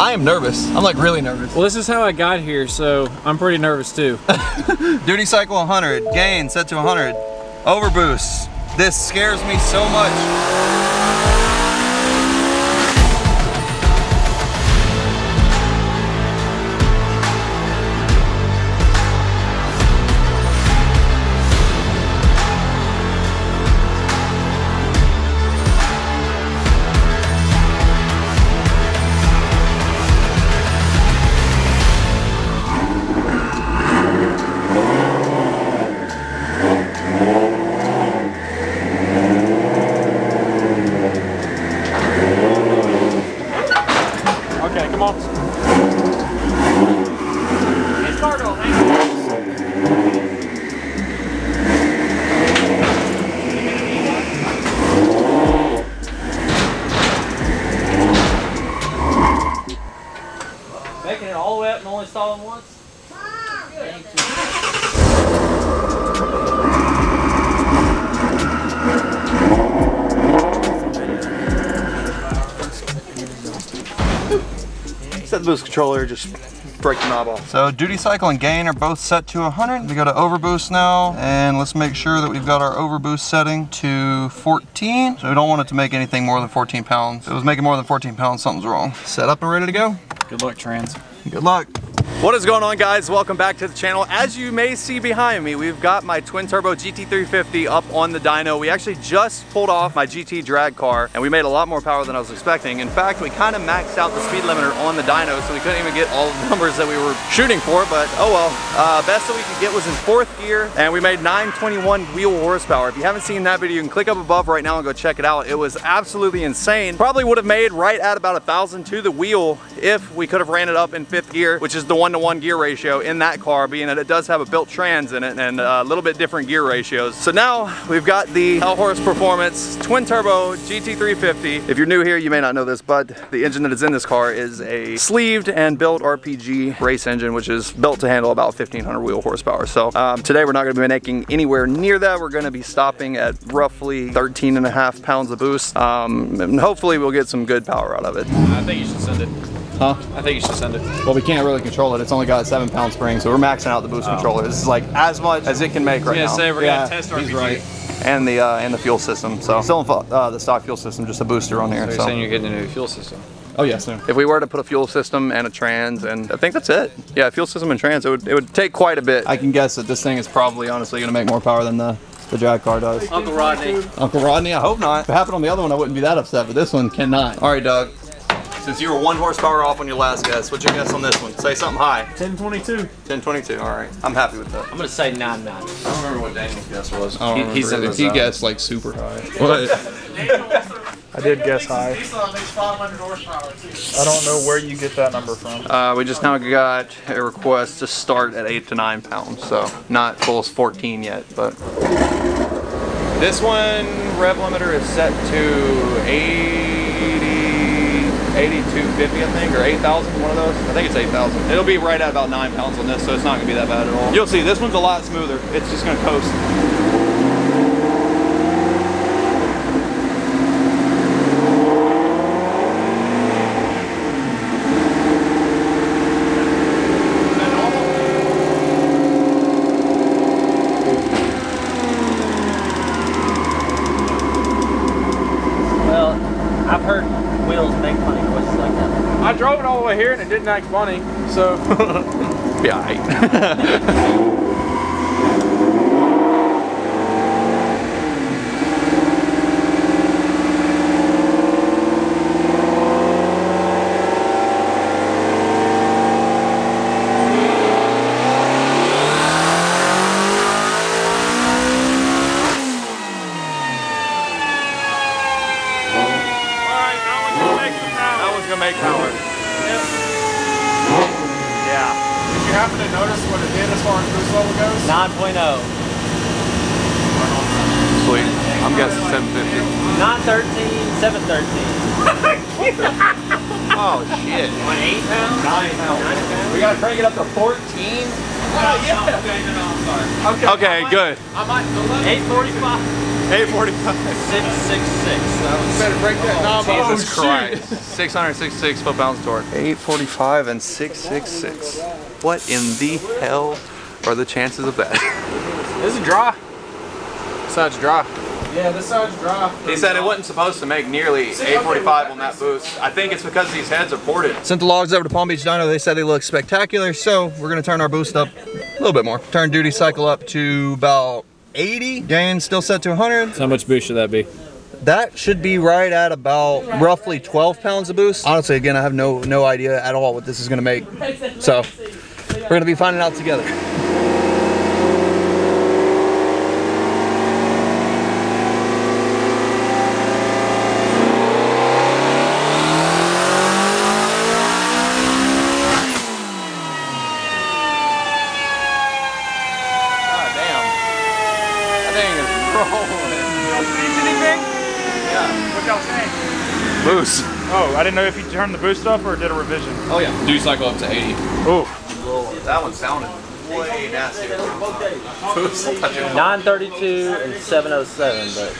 I am nervous. I'm like really nervous. Well, this is how I got here, so I'm pretty nervous too. Duty cycle 100, gain set to 100, overboost. This scares me so much. Okay, come on. It's cargo, Set boost controller, just break the knob off. So duty cycle and gain are both set to 100. We go to overboost now, and let's make sure that we've got our overboost setting to 14. So we don't want it to make anything more than 14 pounds. If it was making more than 14 pounds, something's wrong. Set up and ready to go. Good luck, trans. Good luck. What is going on guys? Welcome back to the channel. As you may see behind me, we've got my twin turbo GT350 up on the dyno. We actually just pulled off my GT drag car and we made a lot more power than I was expecting. In fact, we kind of maxed out the speed limiter on the dyno so we couldn't even get all the numbers that we were shooting for, but oh well. Uh, best that we could get was in fourth gear and we made 921 wheel horsepower. If you haven't seen that video, you can click up above right now and go check it out. It was absolutely insane. Probably would have made right at about a thousand to the wheel if we could have ran it up in fifth gear, which is the one to one gear ratio in that car, being that it does have a built trans in it and a little bit different gear ratios. So now we've got the Hellhorse Performance twin turbo GT350. If you're new here, you may not know this, but the engine that is in this car is a sleeved and built RPG race engine, which is built to handle about 1500 wheel horsepower. So um, today we're not gonna be making anywhere near that. We're gonna be stopping at roughly 13 and a half pounds of boost. Um, and hopefully we'll get some good power out of it. I think you should send it. Huh? I think you should send it. Well, we can't really control it. It's only got a seven pound spring, so we're maxing out the boost controller. This is like as much as it can make right Yeah, now. say we're yeah, gonna test he's RPG. right. and the uh, and the fuel system. So still in uh, the stock fuel system, just a booster on here. So So, you're saying you're getting a new fuel system? Oh yeah, soon. if we were to put a fuel system and a trans, and I think that's it. Yeah, fuel system and trans, it would it would take quite a bit. I can guess that this thing is probably honestly gonna make more power than the the drag car does. Uncle Rodney. Uncle Rodney, I hope not. If it happened on the other one, I wouldn't be that upset, but this one cannot. All right, Doug. Since you were one horsepower off on your last guess, what's your guess on this one? Say something high. 1022. 1022. All right, I'm happy with that. I'm gonna say nine nine. I don't remember what Daniel's guess was. I don't He- remember he's in He guessed like super high. What? I did guess high. I don't know where you get that number from. Uh, we just now got a request to start at eight to nine pounds, so not full as 14 yet, but. This one, rev limiter is set to 80, 8250 I think, or 8,000, one of those. I think it's 8,000. It'll be right at about nine pounds on this, so it's not gonna be that bad at all. You'll see, this one's a lot smoother. It's just gonna coast. Well, I've heard wheels make funny noises like that. I drove it way here and it didn't act funny, so Be alright. Alright, now one's gonna make power. That one's gonna make power. Yeah. Did you happen to notice what it did as far as boost level goes? 9.0. Sweet. I'm guessing 750. 913, 713. Oh shit. What, 8 pounds? Nine pounds. We gotta crank it up to 14. Oh, yeah. Okay, no, no, I'm sorry. Okay. Okay, good. I might, the level, 845. 845. 666. That was Better break that knob off. Jesus Christ. 666 foot-pounds torque. 845 and 666. What in the hell are the chances of that? This is dry. This side's dry. Yeah, this side's dry. He said it wasn't supposed to make nearly 845 on that boost. I think it's because these heads are ported. Sent the logs over to Palm Beach Dyno. They said they look spectacular, so we're gonna turn our boost up a little bit more. Turn duty cycle up to about 80. Gain still set to 100. How much boost should that be? That should be right at about roughly 12 pounds of boost. Honestly, again, I have no no idea at all what this is gonna make. So we're gonna be finding out together. God damn. That thing is rolling. What y'all saying? Boost. Oh, I didn't know if you turned the boost up or did a revision. Oh yeah. Do cycle up to 80. Ooh. That one sounded way nastier. 932 and 707, but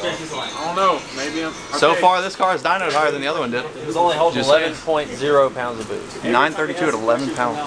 I don't know. Maybe I'm. So far, this car is dynoed higher than the other one did. it was only holding Just 11.0 pounds of boost. 932 at 11 pounds.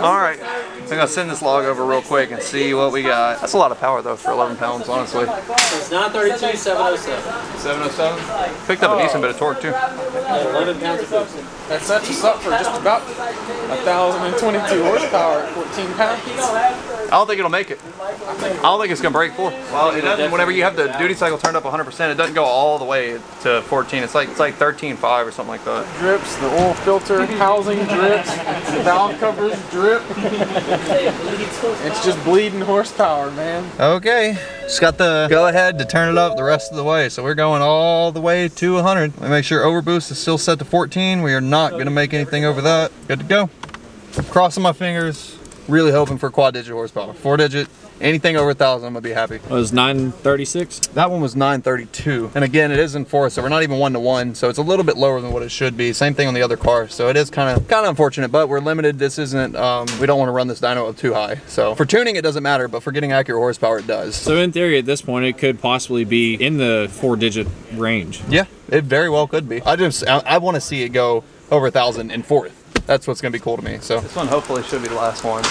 All right, I'm gonna send this log over real quick and see what we got. That's a lot of power though for 11 pounds, honestly. It's 932, 707. 707. Picked up a decent bit of torque too. 11 pounds of boost. That sets us up for just about 1,022 horsepower at 14 pounds. I don't think it'll make it. I don't think it's gonna break four. Well, it doesn't. Whenever you have the duty cycle turned up 100%, it doesn't go all the way to 14. It's like it's like 13.5 or something like that. Drips, the oil filter housing drips, the valve covers drip. It's just bleeding horsepower, man. Okay, just got the go ahead to turn it up the rest of the way. So we're going all the way to 100. Let me make sure overboost is still set to 14. We are not gonna make anything over that. Good to go. Crossing my fingers, really hoping for quad digit horsepower. Four digit, anything over a thousand, I'm gonna be happy. It was 936. That one was 932. And again, it is in fourth, so we're not even one to one. So it's a little bit lower than what it should be. Same thing on the other car. So it is kind of kind of unfortunate, but we're limited. This isn't, um, we don't want to run this dyno up too high. So for tuning, it doesn't matter, but for getting accurate horsepower, it does. So in theory, at this point, it could possibly be in the four-digit range. Yeah, it very well could be. I just, I, I want to see it go over a thousand in fourth. That's what's gonna be cool to me. So this one hopefully should be the last one.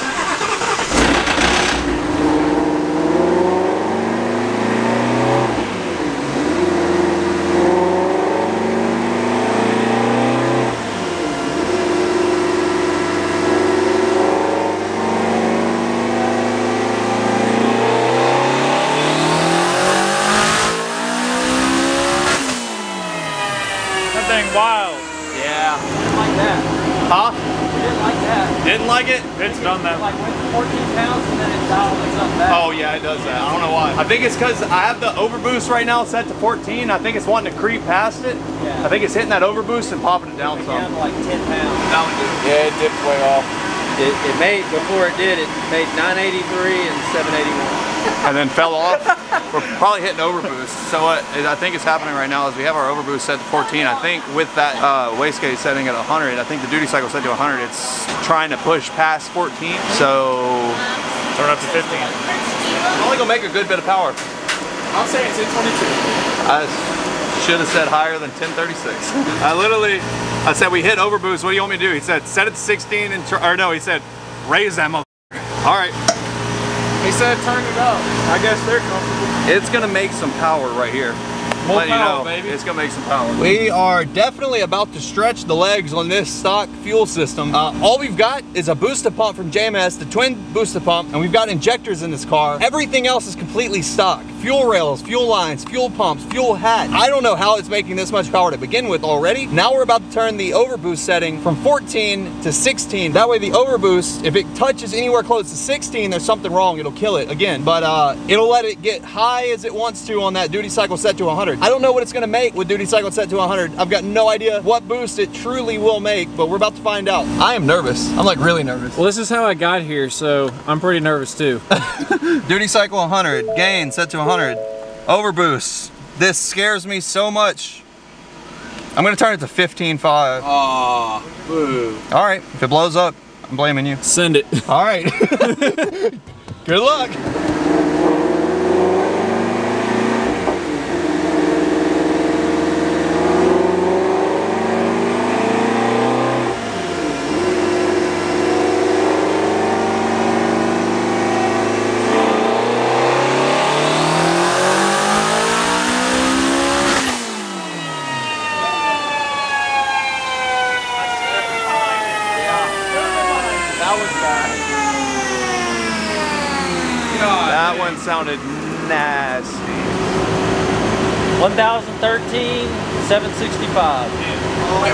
That thing wild. Yeah. Didn't like that. Huh? Didn't like that. Didn't like it? It's done that. Like went to 14 pounds and then it dialed itself back. Oh yeah, it does that. I don't know why. I think it's because I have the overboost right now set to 14. I think it's wanting to creep past it. Yeah. I think it's hitting that overboost and popping it down Down some. to like 10 pounds. Now we do. Yeah, it dipped way off. It, it made, before it did, it made 983 and 781. And then fell off. We're probably hitting overboost. So what I think is happening right now is we have our overboost set to 14. I think with that uh, wastegate setting at 100, I think the duty cycle set to 100, it's trying to push past 14. So Turn up to 15. it's only gonna make a good bit of power. I'm saying it's 1022. I should have said higher than 1036. I literally, I said we hit overboost. What do you want me to do? He said set it to 16 and or no, he said raise that mother. All right, He said turn it up. I guess they're comfortable. it's gonna make some power right here. More Let you know, baby. It's gonna make some power. We are definitely about to stretch the legs on this stock fuel system. Uh, all we've got is a booster pump from JMS, the twin booster pump, and we've got injectors in this car. Everything else is completely stock. Fuel rails, fuel lines, fuel pumps, fuel hat. I don't know how it's making this much power to begin with already. Now we're about to turn the overboost setting from 14 to 16. That way the overboost, if it touches anywhere close to 16, there's something wrong. It'll kill it again. But uh, it'll let it get high as it wants to on that duty cycle set to 100. I don't know what it's gonna make with duty cycle set to 100. I've got no idea what boost it truly will make, but we're about to find out. I am nervous. I'm like really nervous. Well, this is how I got here, so I'm pretty nervous too. Duty cycle 100, gain set to 100, overboost. This scares me so much. I'm gonna turn it to 15.5. Aw, boo. All right, if it blows up, I'm blaming you. Send it. All right. Good luck. 1013, 765.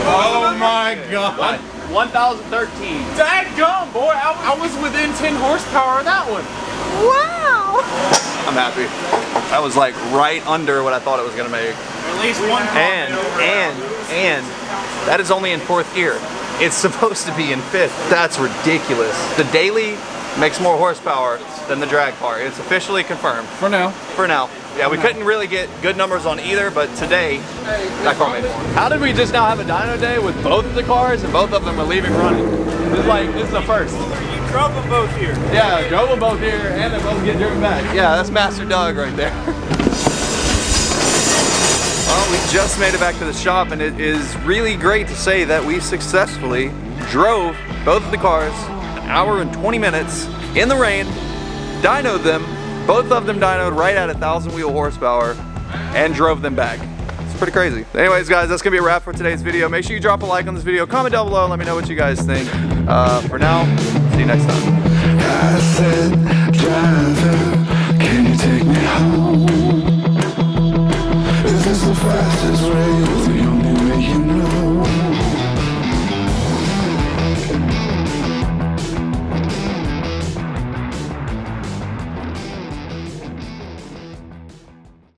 Oh my god. 1013. Dadgum, boy, I, I was within 10 horsepower of that one. Wow. I'm happy. That was like right under what I thought it was gonna make. At least one And, and, and, that is only in fourth gear. It's supposed to be in fifth. That's ridiculous. The daily makes more horsepower than the drag car. It's officially confirmed for now. for now. Yeah, we couldn't really get good numbers on either, but today, that car made more. How did we just now have a dyno day with both of the cars and both of them are leaving running? This is like, this is the first. You drove them both here. Yeah, drove them both here and they're both get driven back. Yeah, that's Master Doug right there. well, we just made it back to the shop and it is really great to say that we successfully drove both of the cars an hour and 20 minutes in the rain, dynoed them, both of them dynoed right at a thousand wheel horsepower and drove them back. It's pretty crazy. Anyways, guys, that's gonna be a wrap for today's video. Make sure you drop a like on this video, comment down below, let me know what you guys think. Uh, for now, see you next time.